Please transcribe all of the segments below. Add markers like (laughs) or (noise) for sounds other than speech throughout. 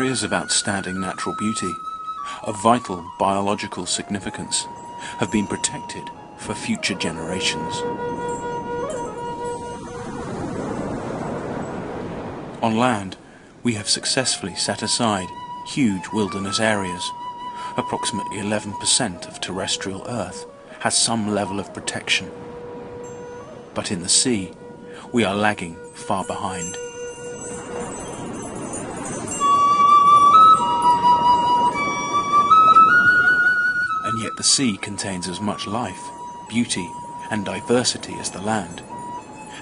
areas of outstanding natural beauty, of vital biological significance, have been protected for future generations. On land, we have successfully set aside huge wilderness areas. Approximately 11% of terrestrial Earth has some level of protection. But in the sea, we are lagging far behind. And yet the sea contains as much life, beauty and diversity as the land,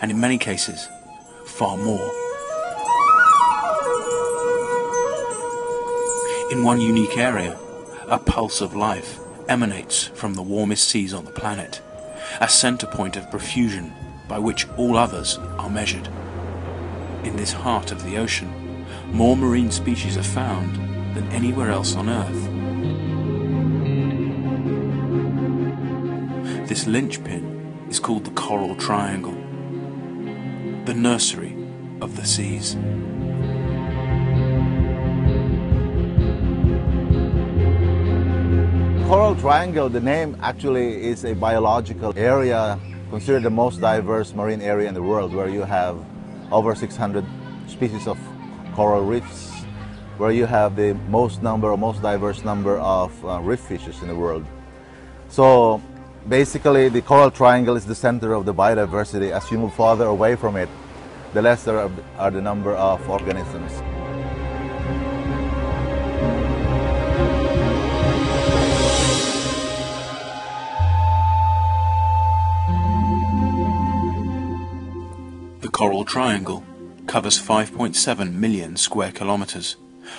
and in many cases, far more. In one unique area, a pulse of life emanates from the warmest seas on the planet, a center point of profusion by which all others are measured. In this heart of the ocean, more marine species are found than anywhere else on Earth. This linchpin is called the Coral Triangle, the nursery of the seas. Coral Triangle, the name actually is a biological area considered the most diverse marine area in the world where you have over 600 species of coral reefs, where you have the most number or most diverse number of uh, reef fishes in the world. So basically the Coral Triangle is the center of the biodiversity. As you move farther away from it, the lesser are the number of organisms. The Coral Triangle covers 5.7 million square kilometers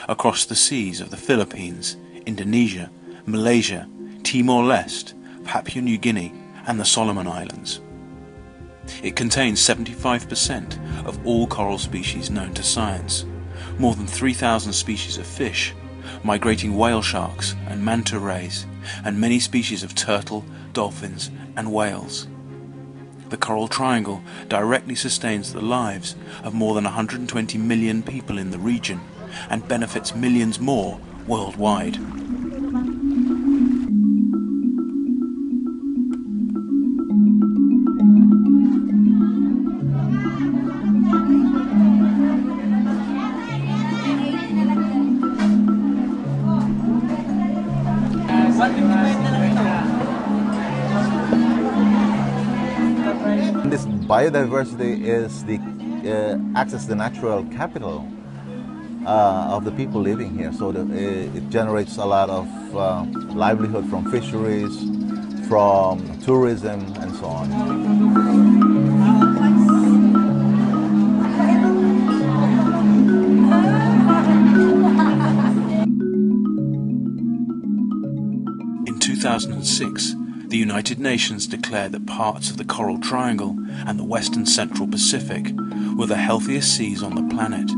across the seas of the Philippines, Indonesia, Malaysia, Timor-Leste, Papua New Guinea and the Solomon Islands. It contains 75% of all coral species known to science, more than 3,000 species of fish, migrating whale sharks and manta rays, and many species of turtle, dolphins and whales. The Coral Triangle directly sustains the lives of more than 120 million people in the region and benefits millions more worldwide. Biodiversity is the uh, acts the natural capital uh, of the people living here. So the, it, it generates a lot of uh, livelihood from fisheries, from tourism, and so on. In 2006, the United Nations declared that parts of the Coral Triangle and the Western Central Pacific were the healthiest seas on the planet.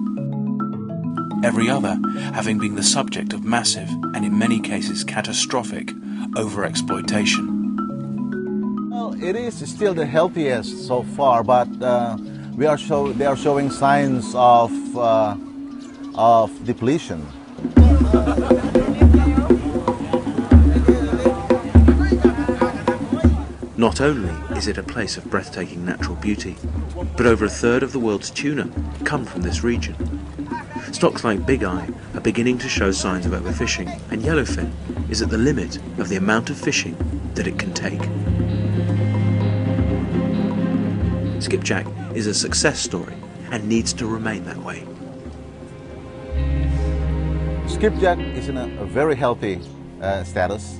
Every other having been the subject of massive and in many cases catastrophic overexploitation. Well, it is still the healthiest so far, but uh, we are show, they are showing signs of, uh, of depletion. (laughs) Not only is it a place of breathtaking natural beauty, but over a third of the world's tuna come from this region. Stocks like Big Eye are beginning to show signs of overfishing, and yellowfin is at the limit of the amount of fishing that it can take. Skipjack is a success story and needs to remain that way. Skipjack is in a, a very healthy uh, status.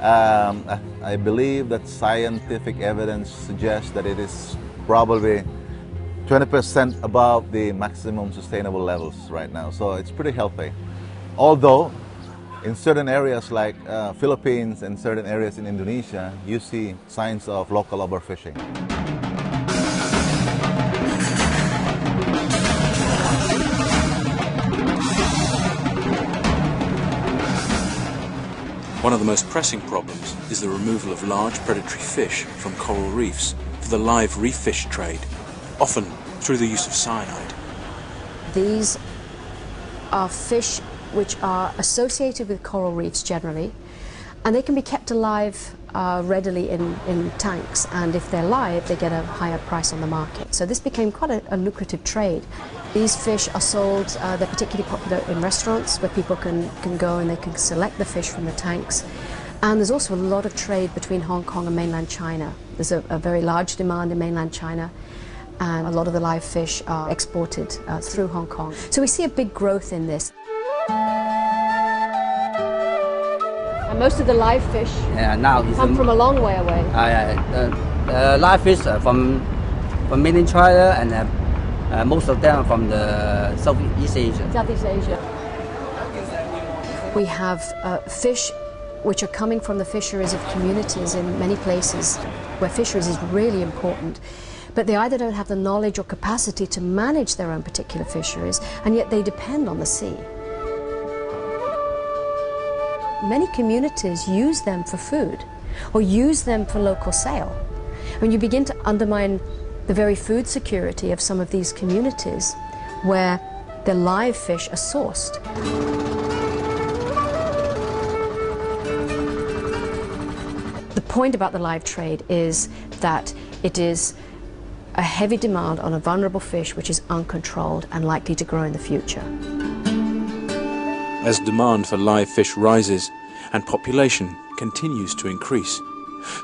Um, I, believe that scientific evidence suggests that it is probably 20% above the maximum sustainable levels right now. So it's pretty healthy. Although in certain areas like uh, Philippines and certain areas in Indonesia, you see signs of local overfishing. One of the most pressing problems is the removal of large predatory fish from coral reefs for the live reef fish trade, often through the use of cyanide. These are fish which are associated with coral reefs generally, and they can be kept alive uh, readily in, in tanks, and if they're live, they get a higher price on the market. So this became quite a, a lucrative trade. These fish are sold, uh, they're particularly popular in restaurants where people can, can go and they can select the fish from the tanks. And there's also a lot of trade between Hong Kong and mainland China. There's a, a very large demand in mainland China and a lot of the live fish are exported uh, through Hong Kong. So we see a big growth in this. And most of the live fish Yeah, now come from a long way away. uh, uh, uh, live fish uh, from from mainland China and uh, most of them are from the Southeast Asia. Southeast Asia. We have uh, fish which are coming from the fisheries of communities in many places where fisheries is really important. But they either don't have the knowledge or capacity to manage their own particular fisheries, and yet they depend on the sea. Many communities use them for food or use them for local sale. When you begin to undermine the very food security of some of these communities where the live fish are sourced. The point about the live trade is that it is a heavy demand on a vulnerable fish which is uncontrolled and likely to grow in the future. As demand for live fish rises and population continues to increase,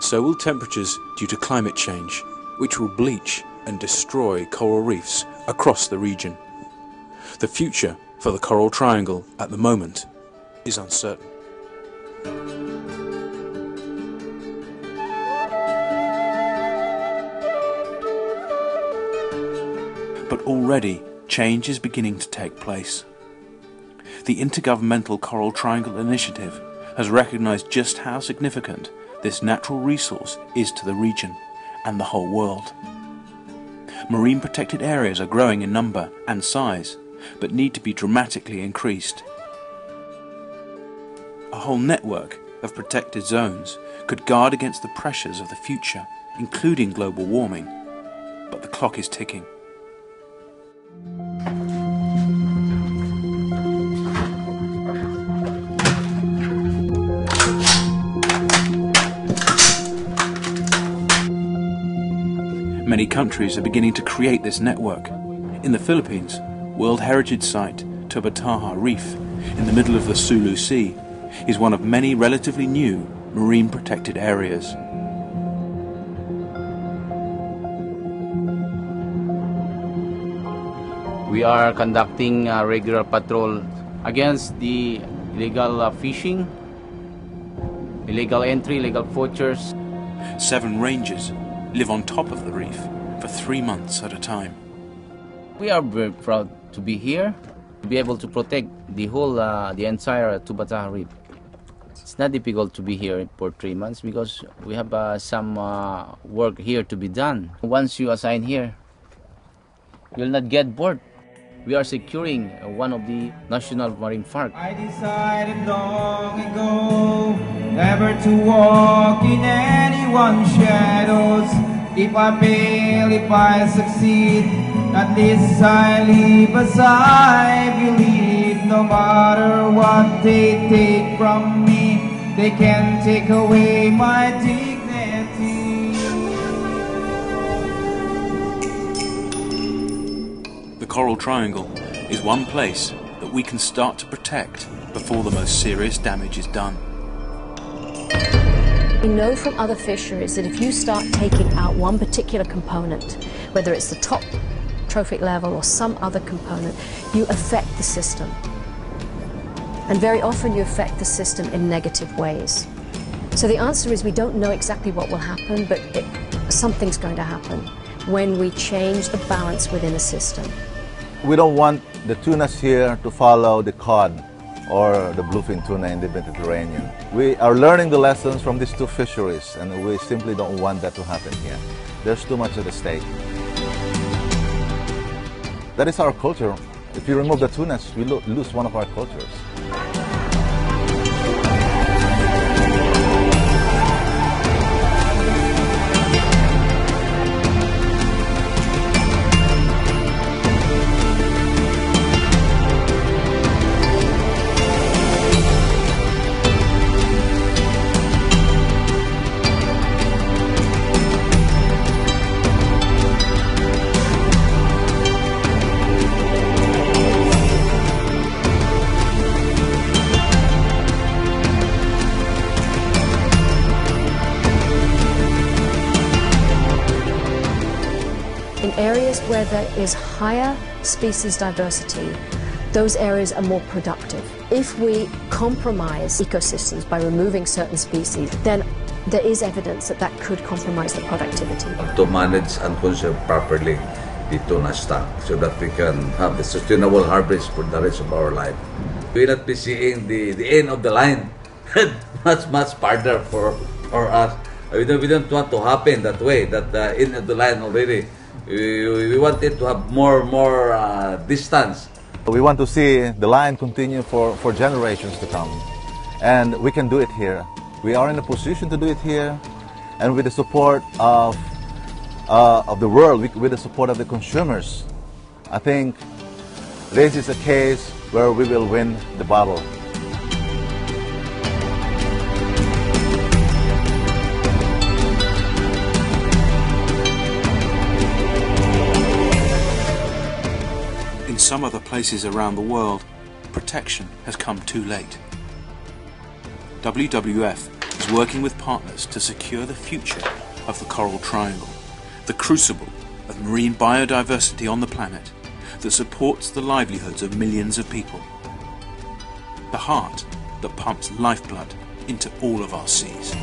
so will temperatures due to climate change, which will bleach and destroy coral reefs across the region. The future for the Coral Triangle at the moment is uncertain. But already change is beginning to take place. The Intergovernmental Coral Triangle Initiative has recognized just how significant this natural resource is to the region and the whole world. Marine protected areas are growing in number and size, but need to be dramatically increased. A whole network of protected zones could guard against the pressures of the future, including global warming. But the clock is ticking. Many countries are beginning to create this network. In the Philippines, World Heritage Site Tubataha Reef, in the middle of the Sulu Sea, is one of many relatively new marine protected areas. We are conducting a regular patrol against the illegal uh, fishing, illegal entry, illegal poachers. Seven rangers live on top of the reef for three months at a time. We are very proud to be here, to be able to protect the whole, uh, the entire Tubataha Reef. It's not difficult to be here for three months because we have uh, some uh, work here to be done. Once you assign here, you'll not get bored. We are securing uh, one of the national marine park. Never to walk in anyone's shadows. If I fail, if I succeed, at least I live as I believe. No matter what they take from me, they can take away my dignity. The Coral Triangle is one place that we can start to protect before the most serious damage is done. We know from other fisheries that if you start taking out one particular component, whether it's the top trophic level or some other component, you affect the system. And very often you affect the system in negative ways. So the answer is we don't know exactly what will happen, but it, something's going to happen when we change the balance within a system. We don't want the tunas here to follow the cod or the bluefin tuna in the Mediterranean. We are learning the lessons from these two fisheries and we simply don't want that to happen here. There's too much at stake. That is our culture. If you remove the tunas, we lo- lose one of our cultures. In areas where there is higher species diversity, those areas are more productive. If we compromise ecosystems by removing certain species, then there is evidence that that could compromise the productivity. To manage and conserve properly dito na stock so that we can have the sustainable harvest for the rest of our life. We will not be seeing the, the end of the line. (laughs) much, much farther for, for us. We don't, we don't want to happen that way, that the end of the line already. We, we want it to have more, more uh, distance. We want to see the line continue for, for generations to come. And we can do it here. We are in a position to do it here. And with the support of, uh, of the world, with the support of the consumers, I think this is a case where we will win the battle. Some other places around the world, protection has come too late. WWF is working with partners to secure the future of the Coral Triangle, the crucible of marine biodiversity on the planet that supports the livelihoods of millions of people. The heart that pumps lifeblood into all of our seas.